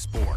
Sport.